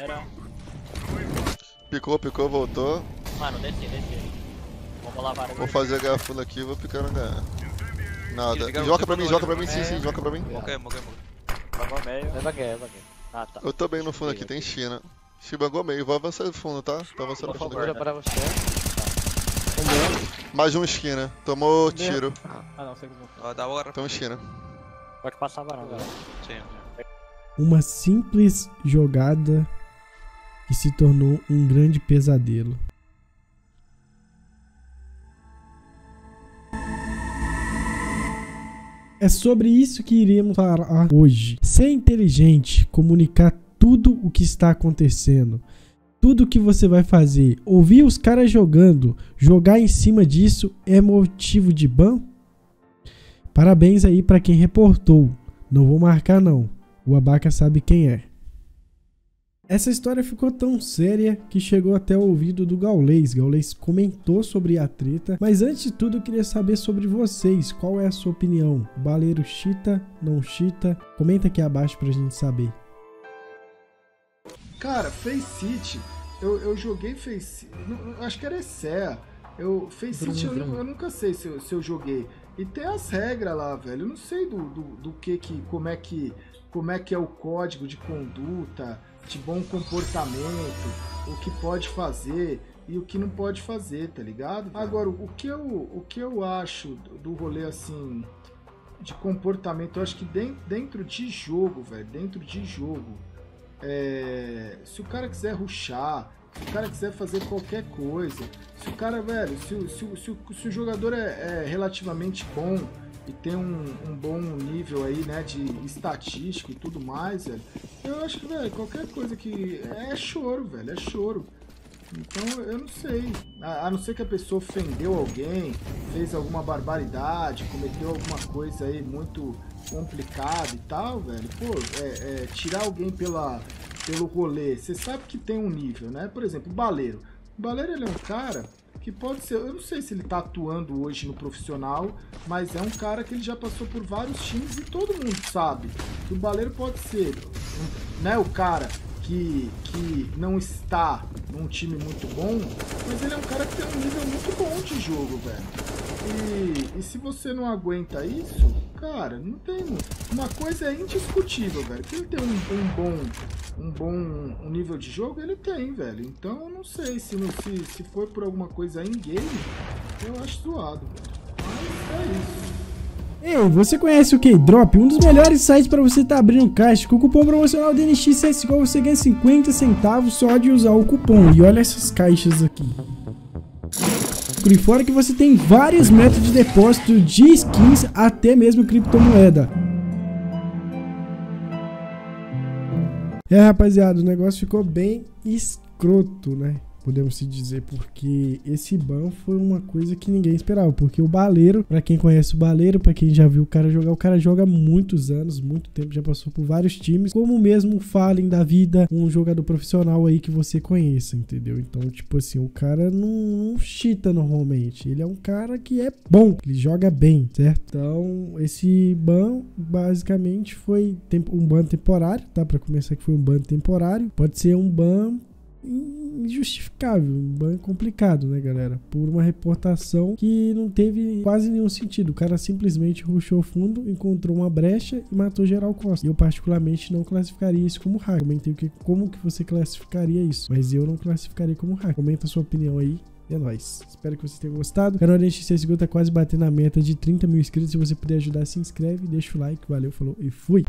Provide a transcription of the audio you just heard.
Era. Picou, picou, voltou. Mano, desci, desci. Vamos lá, várias Vou fazer fundo aqui, vou picar no H. Nada. Joga pra mim, joga pra mim, sim, É. sim, joga pra mim. Morreu, morreu, morreu. Bangou meio. Eu banguei, eu banguei. Ah, tá. Eu tô bem no fundo aqui, tem China. Shibangou meio, vou avançar no fundo, tá? Tô avançando Por no fundo favor. Olha pra você. Mais um esquina. Tomou tiro. Ah não, sei que não. Ó, da hora. Toma esquina. Pode passar varão, galera. Sim. Uma simples jogada que se tornou um grande pesadelo. É sobre isso que iremos falar hoje. Ser inteligente, comunicar tudo o que está acontecendo, tudo o que você vai fazer, ouvir os caras jogando, jogar em cima disso é motivo de ban? Parabéns aí para quem reportou. Não vou marcar não. O Abaca sabe quem é. Essa história ficou tão séria que chegou até o ouvido do Gaulês. Gaulês comentou sobre a treta, mas antes de tudo eu queria saber sobre vocês. Qual é a sua opinião? O baleiro chita, não chita? Comenta aqui abaixo pra gente saber. Cara, Face City, eu, eu joguei Face não, Acho que era ESEA. Eu, Face City eu, eu nunca sei se eu, se eu joguei. E tem as regras lá, velho. Eu não sei do, do, do que que. Como é que. Como é que é o código de conduta, de bom comportamento, o que pode fazer e o que não pode fazer, tá ligado? Agora, o que eu, o que eu acho do- rolê assim de comportamento, eu acho que den- dentro de jogo, velho, dentro de jogo, é, se o cara quiser ruxar, se o cara quiser fazer qualquer coisa, se o cara, velho, se, se, se, se o jogador é, é relativamente bom e tem um, um bom nível aí, né, de estatística e tudo mais, velho, eu acho que, velho, qualquer coisa que. É choro, velho, é choro. Então eu não sei. A, a não ser que a pessoa ofendeu alguém, fez alguma barbaridade, cometeu alguma coisa aí muito complicada e tal, velho. Pô, é, é, tirar alguém pela, pelo rolê, você sabe que tem um nível, né? Por exemplo, o baleiro. O baleiro ele é um cara que pode ser. Eu não sei se ele tá atuando hoje no profissional, mas é um cara que ele já passou por vários times e todo mundo sabe que o baleiro pode ser, né? O cara que, que não está num time muito bom, mas ele é um cara que tem um nível muito bom de jogo, velho. E, e se você não aguenta isso, cara, não tem. Uma coisa é indiscutível, velho. Que ele tem um, um bom. Um bom um nível de jogo, ele tem, velho. Então eu não sei se, se, se for por alguma coisa em game, eu acho zoado, velho. Mas é isso. Ei, você conhece o K-Drop? Um dos melhores sites para você estar abrindo caixa. Com o cupom promocional DNX CSGO você ganha 50 centavos só de usar o cupom. E olha essas caixas aqui. Por fora que você tem vários métodos de depósito de skins, até mesmo criptomoeda. É, rapaziada, o negócio ficou bem escroto, né? Podemos se dizer, porque esse ban foi uma coisa que ninguém esperava. Porque o baleiro, pra quem conhece o baleiro, pra quem já viu o cara jogar, o cara joga muitos anos, muito tempo, já passou por vários times. Como mesmo o Fallen da vida, um jogador profissional aí que você conheça, entendeu? Então, tipo assim, o cara não, não cheata normalmente. Ele é um cara que é bom, ele joga bem, certo? Então, esse ban basicamente foi um ban temporário, tá? Pra começar que foi um ban temporário. Pode ser um ban injustificável, ban complicado, né, galera? Por uma reportação que não teve quase nenhum sentido. O cara simplesmente rushou fundo, encontrou uma brecha e matou geral Costa. Eu particularmente não classificaria isso como hack. Comentei o que, como que você classificaria isso, mas eu não classificaria como hack. Comenta a sua opinião aí. É nóis. Espero que vocês tenham gostado. O canal da NXCSGO tá quase batendo a meta de 30 mil inscritos. Se você puder ajudar, se inscreve, deixa o like. Valeu, falou e fui!